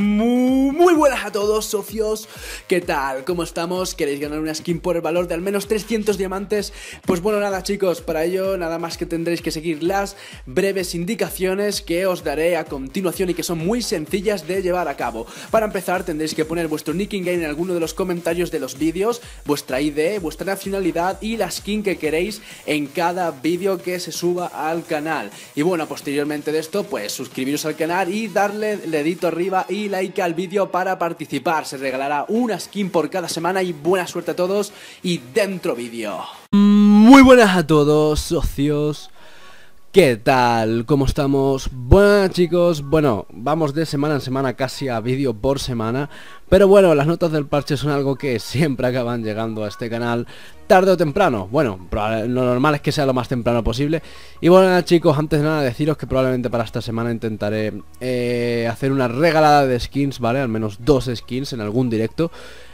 Muy buenas a todos socios, ¿qué tal? ¿Cómo estamos? ¿Queréis ganar una skin por el valor de al menos 300 diamantes? Pues bueno nada chicos, para ello nada más que tendréis que seguir las breves indicaciones que os daré a continuación y que son muy sencillas de llevar a cabo Para empezar tendréis que poner vuestro nick in game en alguno de los comentarios de los vídeos Vuestra ID, vuestra nacionalidad y la skin que queréis en cada vídeo que se suba al canal Y bueno, posteriormente de esto pues suscribiros al canal y darle dedito arriba y like al vídeo para participar. Se regalará una skin por cada semana y buena suerte a todos y dentro vídeo. Muy buenas a todos, socios. ¿Qué tal? ¿Cómo estamos? Bueno chicos, bueno, vamos de semana en semana casi a vídeo por semana Pero bueno, las notas del parche son algo que siempre acaban llegando a este canal tarde o temprano Bueno, lo normal es que sea lo más temprano posible Y bueno chicos, antes de nada deciros que probablemente para esta semana intentaré eh, hacer una regalada de skins, ¿vale? Al menos dos skins en algún directo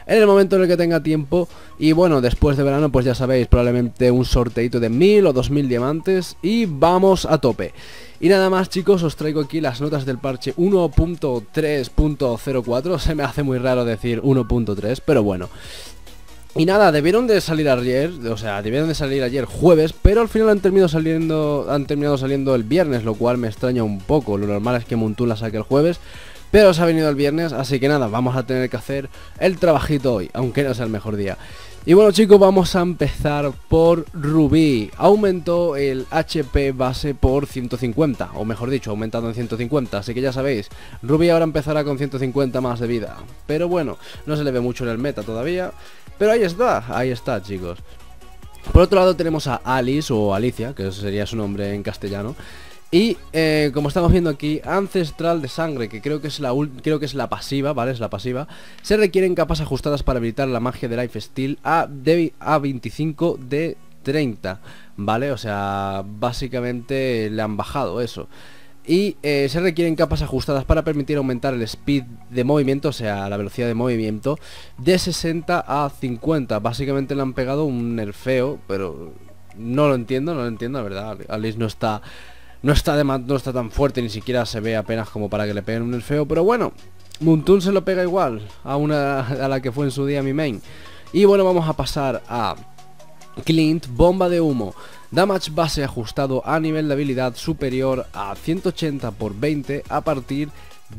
en el momento en el que tenga tiempo y bueno, después de verano pues ya sabéis, probablemente un sorteito de 1000 o 2000 diamantes y vamos a tope. Y nada más chicos, os traigo aquí las notas del parche 1.3.04, se me hace muy raro decir 1.3, pero bueno. Y nada, debieron de salir ayer, o sea, debieron de salir ayer jueves, pero al final han terminado saliendo, han terminado saliendo el viernes, lo cual me extraña un poco. Lo normal es que Montun la saque el jueves, pero se ha venido el viernes, así que nada, vamos a tener que hacer el trabajito hoy, aunque no sea el mejor día. Y bueno chicos, vamos a empezar por Rubí. Aumentó el HP base por 150, o mejor dicho, aumentado en 150, así que ya sabéis, Rubí ahora empezará con 150 más de vida. Pero bueno, no se le ve mucho en el meta todavía, pero ahí está, ahí está chicos. Por otro lado tenemos a Alice, o Alicia, que sería su nombre en castellano, y eh, como estamos viendo aquí, Ancestral de Sangre, que creo que es la creo que es la pasiva, ¿vale? Es la pasiva. Se requieren capas ajustadas para habilitar la magia de Life Steal a, a 25 de 30, ¿vale? O sea, básicamente le han bajado eso. Y eh, se requieren capas ajustadas para permitir aumentar el speed de movimiento, o sea, la velocidad de movimiento, de 60 a 50. Básicamente le han pegado un nerfeo, pero no lo entiendo, no lo entiendo, la verdad. Alice no está no está, de, no está tan fuerte, ni siquiera se ve apenas como para que le peguen un feo Pero bueno, Muntun se lo pega igual a una a la que fue en su día mi main. Y bueno, vamos a pasar a Clint, bomba de humo. Damage base ajustado a nivel de habilidad superior a 180 por 20 a partir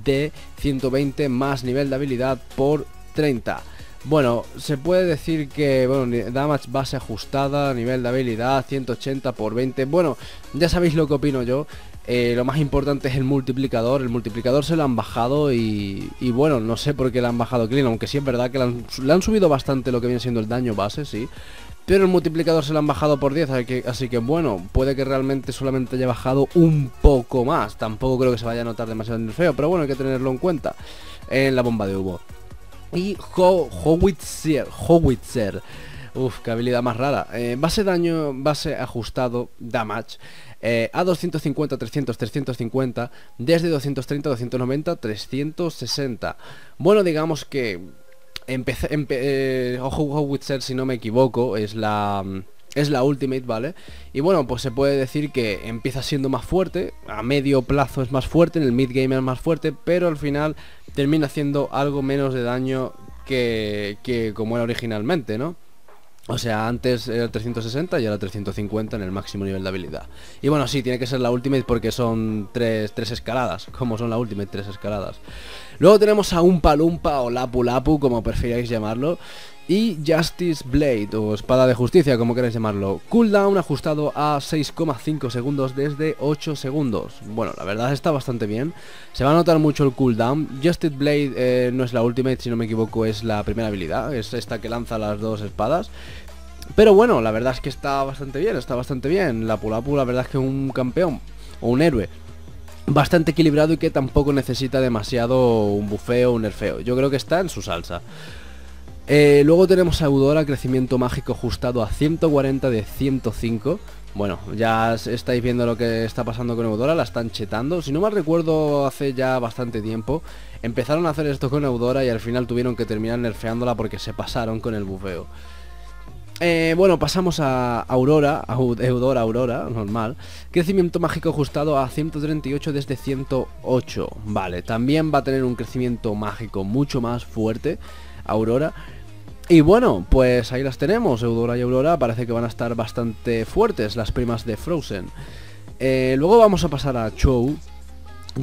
de 120 más nivel de habilidad por 30. Bueno, se puede decir que, bueno, damage base ajustada, nivel de habilidad, 180 por 20. Bueno, ya sabéis lo que opino yo. Eh, lo más importante es el multiplicador. El multiplicador se lo han bajado y, bueno, no sé por qué le han bajado clean, aunque sí es verdad que le han, subido bastante lo que viene siendo el daño base, sí. Pero el multiplicador se lo han bajado por 10, así que, así que bueno, puede que realmente solamente haya bajado un poco más. Tampoco creo que se vaya a notar demasiado en el feo, pero bueno, hay que tenerlo en cuenta en la bomba de humo. Y Howitzer, Howitzer. Uf, qué habilidad más rara. Eh, base daño, base ajustado, damage. Eh, a 250, 300, 350. Desde 230, 290, 360. Bueno, digamos que... Empecé, eh, Howitzer, si no me equivoco, es la es la Ultimate, ¿vale? Y bueno, pues se puede decir que empieza siendo más fuerte, a medio plazo es más fuerte, en el mid game es más fuerte, pero al final termina haciendo algo menos de daño que, que como era originalmente, ¿no? O sea, antes era 360 y ahora 350 en el máximo nivel de habilidad. Y bueno, sí, tiene que ser la Ultimate porque son tres, tres escaladas, como son la Ultimate, tres escaladas. Luego tenemos a un Palumpa o Lapu Lapu, como prefiráis llamarlo, y Justice Blade o Espada de Justicia como queráis llamarlo. Cooldown ajustado a 6,5 segundos desde 8 segundos. Bueno, la verdad está bastante bien. Se va a notar mucho el cooldown. Justice Blade eh, no es la ultimate, si no me equivoco, es la primera habilidad. Es esta que lanza las dos espadas. Pero bueno, la verdad es que está bastante bien, está bastante bien. La Pulapu la verdad es que es un campeón o un héroe bastante equilibrado y que tampoco necesita demasiado un bufeo o un nerfeo. Yo creo que está en su salsa. Eh, luego tenemos a Eudora, crecimiento mágico ajustado a 140 de 105. Bueno, ya estáis viendo lo que está pasando con Eudora, la están chetando. Si no mal recuerdo, hace ya bastante tiempo, empezaron a hacer esto con Eudora y al final tuvieron que terminar nerfeándola porque se pasaron con el bufeo. Eh, bueno, pasamos a Aurora, Eudora Aurora, normal. Crecimiento mágico ajustado a 138 desde 108. Vale, también va a tener un crecimiento mágico mucho más fuerte, Aurora. Y bueno, pues ahí las tenemos, Eudora y Aurora, parece que van a estar bastante fuertes las primas de Frozen. Eh, luego vamos a pasar a Chou,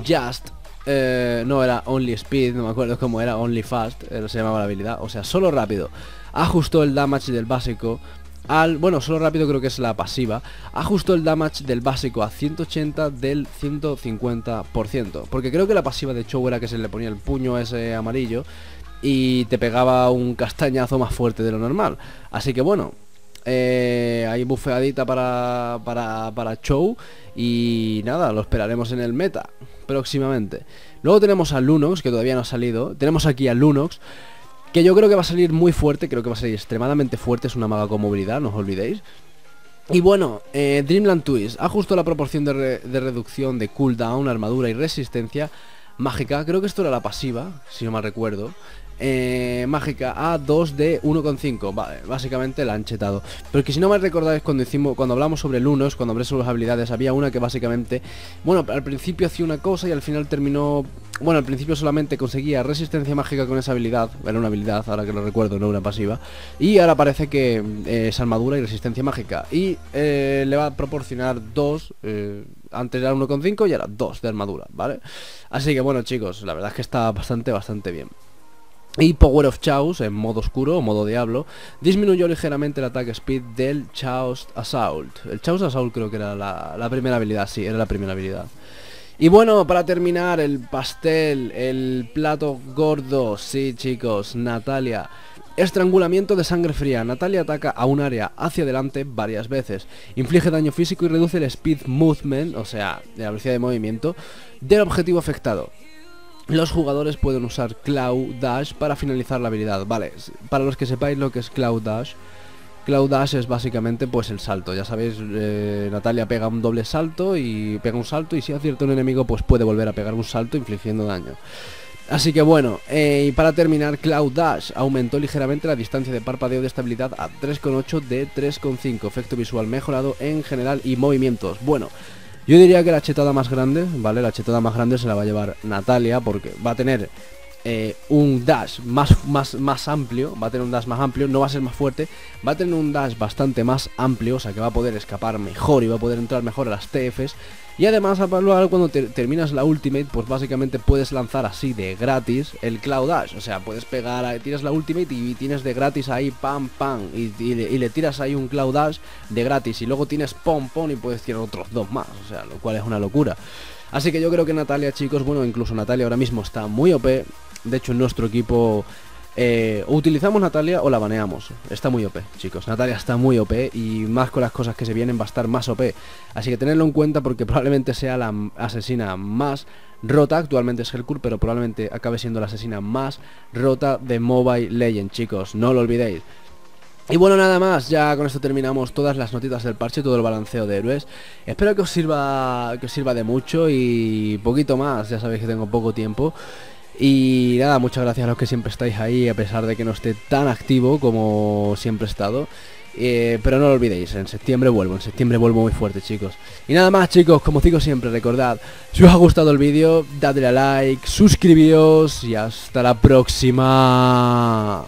Just, eh, no era Only Speed, no me acuerdo cómo era, Only Fast, eh, se llamaba la habilidad, o sea, solo rápido. Ajustó el damage del básico al, bueno, solo rápido creo que es la pasiva, ajustó el damage del básico a 180 del 150%, porque creo que la pasiva de Chou era que se le ponía el puño ese amarillo y te pegaba un castañazo más fuerte de lo normal. Así que bueno, eh, hay bufeadita para, para, para Show y nada, lo esperaremos en el meta próximamente. Luego tenemos a Lunox, que todavía no ha salido. Tenemos aquí a Lunox, que yo creo que va a salir muy fuerte, creo que va a salir extremadamente fuerte, es una maga con movilidad, no os olvidéis. Y bueno, eh, Dreamland Twist ajustó la proporción de, de reducción de cooldown, armadura y resistencia mágica. Creo que esto era la pasiva, si no mal recuerdo eh, mágica a 2 de 1,5 Vale, básicamente la han chetado. Pero que si no me recordáis cuando hicimos Cuando hablamos sobre el Unos, cuando hablé sobre las habilidades Había una que básicamente Bueno, al principio hacía una cosa y al final terminó Bueno, al principio solamente conseguía resistencia mágica con esa habilidad Era una habilidad, ahora que lo recuerdo, no una pasiva Y ahora parece que eh, es armadura y resistencia mágica. Y eh, le va a proporcionar 2 eh, Antes era 1,5 y ahora 2 de armadura, ¿vale? Así que bueno chicos, la verdad es que está bastante, bastante bien y Power of Chaos en modo oscuro o modo diablo disminuyó ligeramente el ataque speed del Chaos Assault. El Chaos Assault creo que era la, primera habilidad, sí, era la primera habilidad. Y bueno, para terminar, el pastel, el plato gordo, sí chicos, Natalia. Estrangulamiento de sangre fría. Natalia ataca a un área hacia adelante varias veces. Inflige daño físico y reduce el speed movement, o sea, la velocidad de movimiento, del objetivo afectado. Los jugadores pueden usar Cloud Dash para finalizar la habilidad. Vale, para los que sepáis lo que es Cloud Dash, Cloud Dash es básicamente pues el salto. Ya sabéis, eh, Natalia pega un doble salto y pega un salto y si acierta un enemigo pues puede volver a pegar un salto infligiendo daño. Así que bueno, eh, y para terminar, Cloud Dash aumentó ligeramente la distancia de parpadeo de estabilidad a 3,8 de 3,5, efecto visual mejorado en general y movimientos. Bueno, yo diría que la chetada más grande, ¿vale? La chetada más grande se la va a llevar Natalia porque va a tener eh, un dash más, más, más amplio, va a tener un dash más amplio, no va a ser más fuerte, va a tener un dash bastante más amplio, o sea que va a poder escapar mejor y va a poder entrar mejor a las TFs y además, cuando terminas la Ultimate, pues básicamente puedes lanzar así de gratis el Cloud Dash. O sea, puedes pegar, tiras la Ultimate y tienes de gratis ahí pam pam. Y, le, tiras ahí un Cloud Dash de gratis. Y luego tienes pom pom y puedes tirar otros dos más. O sea, lo cual es una locura. Así que yo creo que Natalia, chicos, bueno, incluso Natalia ahora mismo está muy OP. De hecho, en nuestro equipo eh, utilizamos Natalia o la baneamos. Está muy OP, chicos. Natalia está muy OP y más con las cosas que se vienen va a estar más OP. Así que tenedlo en cuenta porque probablemente sea la asesina más rota. Actualmente es Helkur, pero probablemente acabe siendo la asesina más rota de Mobile Legends, chicos. No lo olvidéis. Y bueno, nada más, ya con esto terminamos todas las notitas del parche, todo el balanceo de héroes. Espero que os sirva, que os sirva de mucho y poquito más, ya sabéis que tengo poco tiempo. Y nada, muchas gracias a los que siempre estáis ahí, a pesar de que no esté tan activo como siempre he estado. Eh, pero no lo olvidéis, en septiembre vuelvo, en septiembre vuelvo muy fuerte chicos. Y nada más chicos, como digo siempre, recordad, si os ha gustado el vídeo, dadle a like, suscribíos y hasta la próxima.